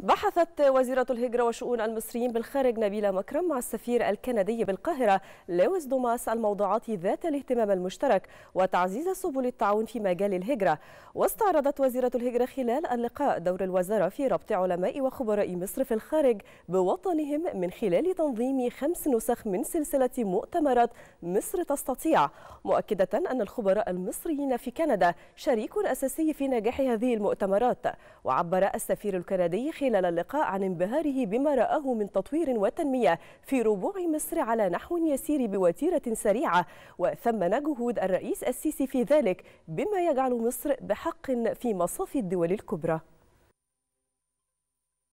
بحثت وزيرة الهجرة وشؤون المصريين بالخارج نبيلة مكرم مع السفير الكندي بالقاهرة لويس دوماس الموضوعات ذات الاهتمام المشترك وتعزيز سبل التعاون في مجال الهجرة. واستعرضت وزيرة الهجرة خلال اللقاء دور الوزارة في ربط علماء وخبراء مصر في الخارج بوطنهم من خلال تنظيم خمس نسخ من سلسلة مؤتمرات مصر تستطيع. مؤكدة أن الخبراء المصريين في كندا شريك أساسي في نجاح هذه المؤتمرات. وعبر السفير الكندي خلال اللقاء عن انبهاره بما رآه من تطوير وتنمية في ربوع مصر على نحو يسير بوتيرة سريعة وثمن جهود الرئيس السيسي في ذلك بما يجعل مصر بحق في مصاف الدول الكبرى.